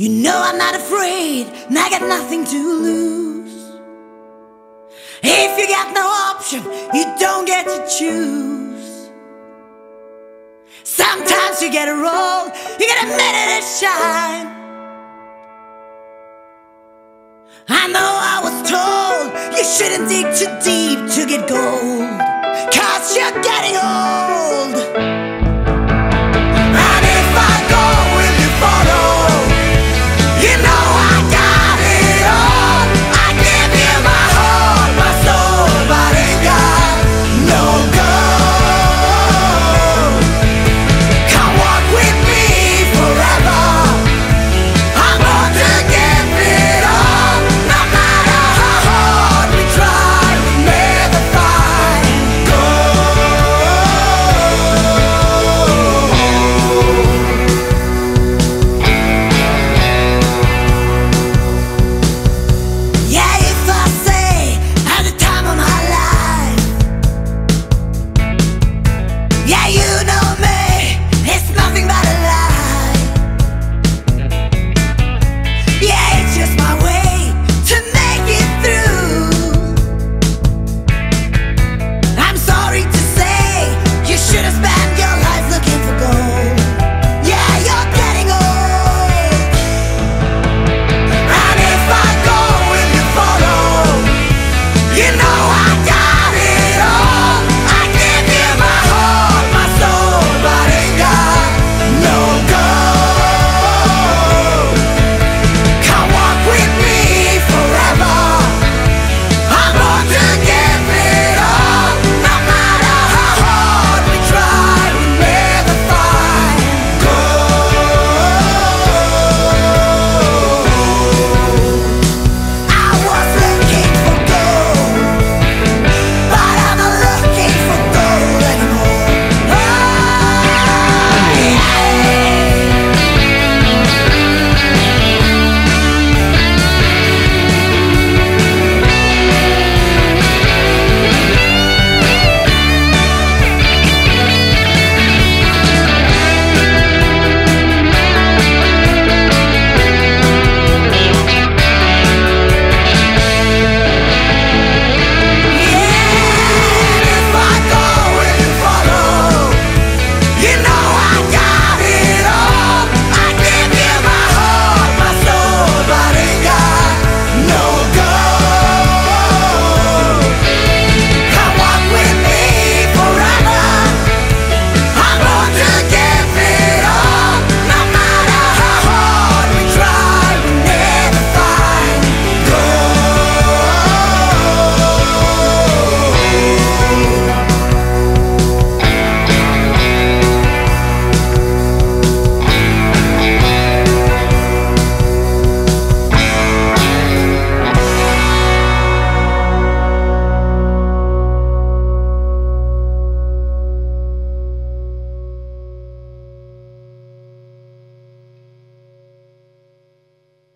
You know I'm not afraid, and I got nothing to lose. If you got no option, you don't get to choose. Sometimes you get it roll, you get a minute to shine. I know I was told you shouldn't dig too deep to get gold,